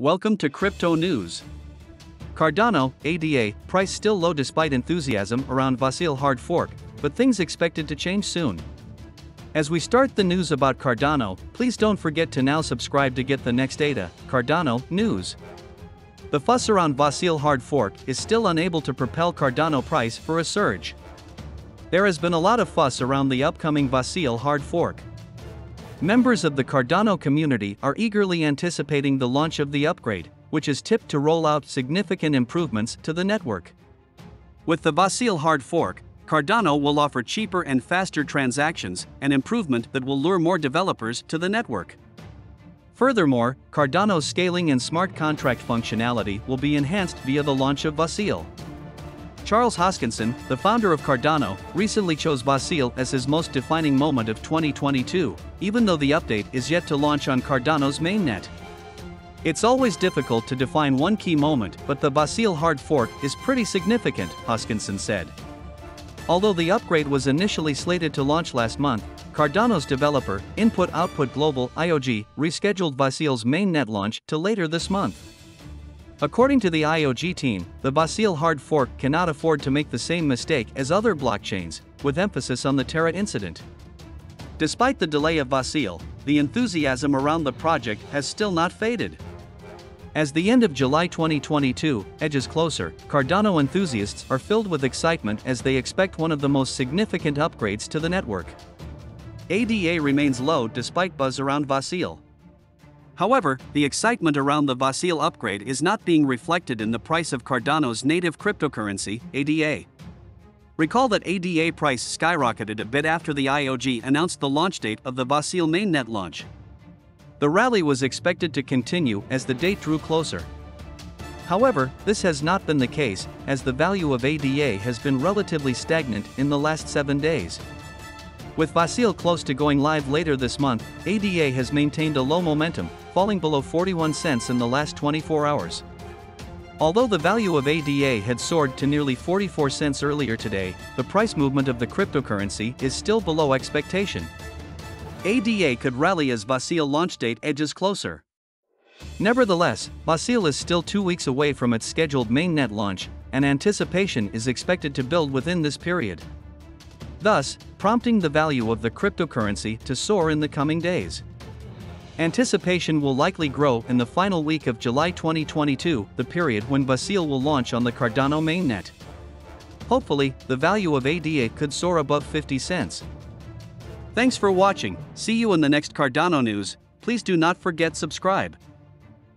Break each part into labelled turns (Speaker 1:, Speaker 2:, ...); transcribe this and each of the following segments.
Speaker 1: Welcome to Crypto News. Cardano, ADA, price still low despite enthusiasm around Vasil hard fork, but things expected to change soon. As we start the news about Cardano, please don't forget to now subscribe to get the next ADA, Cardano, news. The fuss around Vasil hard fork is still unable to propel Cardano price for a surge. There has been a lot of fuss around the upcoming Vasil hard fork. Members of the Cardano community are eagerly anticipating the launch of the upgrade, which is tipped to roll out significant improvements to the network. With the Vasil hard fork, Cardano will offer cheaper and faster transactions, an improvement that will lure more developers to the network. Furthermore, Cardano's scaling and smart contract functionality will be enhanced via the launch of Vasil. Charles Hoskinson, the founder of Cardano, recently chose Vasil as his most defining moment of 2022, even though the update is yet to launch on Cardano's mainnet. It's always difficult to define one key moment, but the Vasil hard fork is pretty significant, Hoskinson said. Although the upgrade was initially slated to launch last month, Cardano's developer, Input Output Global IOG, rescheduled Vasil's mainnet launch to later this month. According to the IOG team, the Vasil hard fork cannot afford to make the same mistake as other blockchains, with emphasis on the Terra incident. Despite the delay of Vasil, the enthusiasm around the project has still not faded. As the end of July 2022 edges closer, Cardano enthusiasts are filled with excitement as they expect one of the most significant upgrades to the network. ADA remains low despite buzz around Vasil. However, the excitement around the Vasil upgrade is not being reflected in the price of Cardano's native cryptocurrency, ADA. Recall that ADA price skyrocketed a bit after the IOG announced the launch date of the Vasil mainnet launch. The rally was expected to continue as the date drew closer. However, this has not been the case, as the value of ADA has been relatively stagnant in the last seven days. With Vasil close to going live later this month, ADA has maintained a low momentum, falling below 41 cents in the last 24 hours. Although the value of ADA had soared to nearly 44 cents earlier today, the price movement of the cryptocurrency is still below expectation. ADA could rally as Vasil launch date edges closer. Nevertheless, Vasil is still two weeks away from its scheduled mainnet launch, and anticipation is expected to build within this period. Thus, prompting the value of the cryptocurrency to soar in the coming days. Anticipation will likely grow in the final week of July 2022, the period when Vasil will launch on the Cardano mainnet. Hopefully, the value of ADA could soar above 50 cents. Thanks for watching, see you in the next Cardano news, please do not forget subscribe.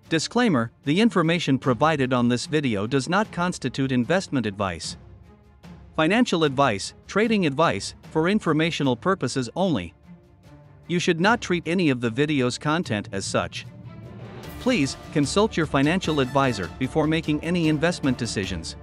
Speaker 1: Disclaimer, the information provided on this video does not constitute investment advice. Financial advice, trading advice, for informational purposes only. You should not treat any of the video's content as such. Please, consult your financial advisor before making any investment decisions.